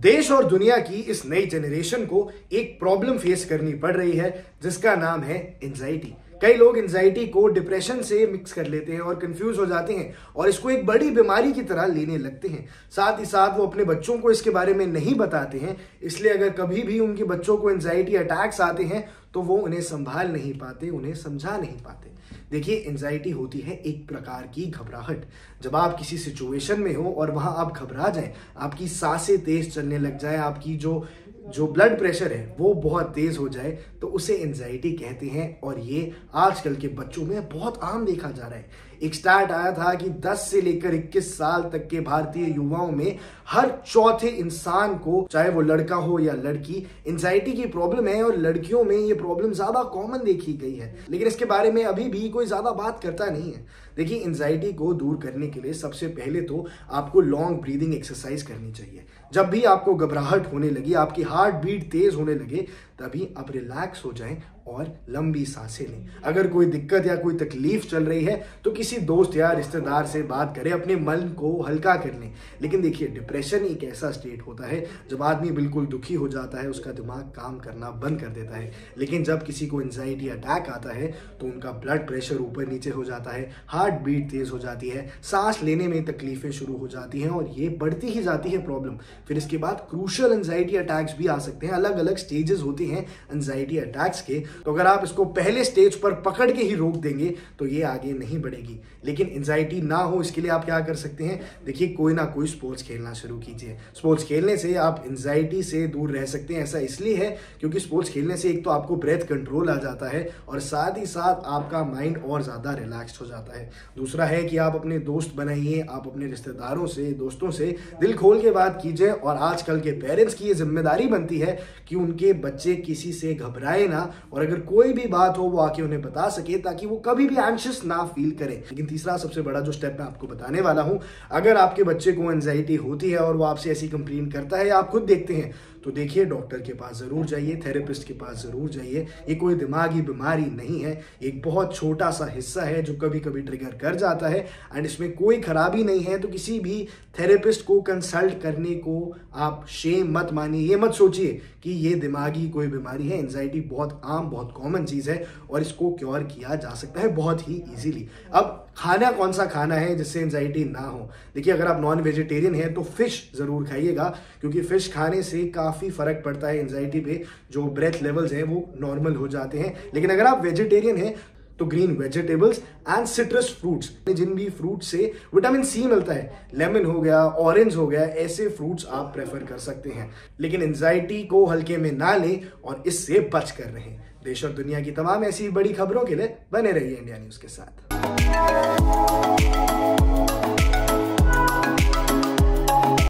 देश और दुनिया की इस नई जनरेशन को एक प्रॉब्लम फेस करनी पड़ रही है, जिसका नाम है एंजाइटी कई लोग एंजाइटी को डिप्रेशन से मिक्स कर लेते हैं और कंफ्यूज हो जाते हैं और इसको एक बड़ी बीमारी की तरह लेने लगते हैं। साथ ही साथ वो अपने बच्चों को इसके बारे में नहीं बताते हैं, इसलिए अगर कभी भी उनके बच्चों को एंजाइटी अटैक्स आते हैं तो वो उन्हें संभाल नहीं पाते, उन्हें समझा नहीं पाते। देखिए एंजाइटी होती है एक प्रकार की घबराहट। जब आप किसी सिचुएशन में हो और वहाँ आप घबरा जाएँ, आपकी साँसें तेज चलने लग जाए, आपकी जो जो ब्लड प्रेशर है, वो बहुत तेज हो जाए तो उसे एंजाइटी कहते हैं। और ये आजकल के बच्चों में बहुत आम देखा जा रहा है। एक स्टार्ट आया था कि 10 से लेकर 21 साल तक के भारतीय युवाओं में हर चौथे इंसान को, चाहे वो लड़का हो या लड़की एंजाइटी की प्रॉब्लम है और लड़कियों में ये प्रॉब्लम ज़्यादा कॉमन देखी गई है। लेकिन इसके बारे में अभी भी कोई ज़्यादा बात करता नहीं है। देखिए एंजाइटी को दूर करने के लिए सबसे पहले तो आपको लॉन्ग ब्रीदिंग एक्सरसाइज करनी चाहिए। जब भी आपको घबराहट होने लगी, आपकी हार्ट बीट तेज होने लगे तभी आप रिलैक्स हो जाएँ और लंबी साँसें लें। अगर कोई दिक्कत या कोई तकलीफ़ चल रही है तो किसी दोस्त या रिश्तेदार से बात करें, अपने मन को हल्का कर लें। लेकिन देखिए डिप्रेशन एक ऐसा स्टेट होता है, जब आदमी बिल्कुल दुखी हो जाता है, उसका दिमाग काम करना बंद कर देता है। लेकिन जब किसी को एंजाइटी अटैक आता है तो उनका ब्लड प्रेशर ऊपर नीचे हो जाता है हार्ट बीट तेज हो जाती है, सांस लेने में तकलीफें शुरू हो जाती हैं और ये बढ़ती ही जाती है प्रॉब्लम फिर इसके बाद क्रूशल एंजाइटी अटैक्स भी आ सकते हैं अलग अलग स्टेजेस होते हैं एंजाइटी अटैक्स के तो अगर आप इसको पहले स्टेज पर पकड़ के ही रोक देंगे तो ये आगे नहीं बढ़ेगी। लेकिन एंजाइटी ना हो, इसके लिए आप क्या कर सकते हैं? देखिए, कोई ना कोई स्पोर्ट्स खेलना शुरू कीजिए। स्पोर्ट्स खेलने से आप एंजाइटी से दूर रह सकते हैं, ऐसा इसलिए है क्योंकि स्पोर्ट्स खेलने से एक तो आपको ब्रेथ कंट्रोल आ जाता है और साथ ही साथ आपका माइंड और ज़्यादा रिलैक्स हो जाता है। दूसरा है कि आप अपने दोस्त बनाइए, आप अपने रिश्तेदारों से, दोस्तों से दिल खोल के बात कीजिए और आजकल के पेरेंट्स की ये ज़िम्मेदारी बनती है कि उनके बच्चे किसी से घबराए ना, और अगर कोई भी बात हो, वो आके उन्हें बता सके, ताकि वो कभी भी एंशियस ना फील करे। लेकिन तीसरा सबसे बड़ा जो स्टेप मैं आपको बताने वाला हूँ, अगर आपके बच्चे को एंजाइटी होती है, और वो आपसे ऐसी कंप्लेन करता है, या आप खुद देखते हैं तो देखिए, डॉक्टर के पास ज़रूर जाइए, थेरेपिस्ट के पास ज़रूर जाइए। ये कोई दिमागी बीमारी नहीं है। एक बहुत छोटा सा हिस्सा है जो कभी कभी ट्रिगर कर जाता है एंड इसमें कोई खराबी नहीं है। तो किसी भी थेरेपिस्ट को कंसल्ट करने को आप शेम मत मानिए। ये मत सोचिए कि ये दिमागी कोई बीमारी है। एंजाइटी बहुत आम, बहुत कॉमन चीज़ है और इसको क्योर किया जा सकता है बहुत ही ईजिली अब खाना कौन सा खाना है जिससे एंजाइटी ना हो? देखिए, अगर आप नॉन वेजिटेरियन हैं तो फ़िश ज़रूर खाइएगा, क्योंकि फ़िश खाने से काफ़ी फ़र्क पड़ता है एंजाइटी पे, जो ब्रेथ लेवल्स हैं वो नॉर्मल हो जाते हैं। लेकिन अगर आप वेजिटेरियन हैं तो green vegetables and citrus fruits जिन भी फ्रूट से विटामिन सी मिलता है लेमन हो गया ऑरेंज हो गया, ऐसे फ्रूट्स आप प्रेफर कर सकते हैं। लेकिन एनजाइटी को हल्के में ना लें और इससे बच कर रहें। देश और दुनिया की तमाम ऐसी बड़ी खबरों के लिए बने रहिए इंडिया न्यूज़ के साथ।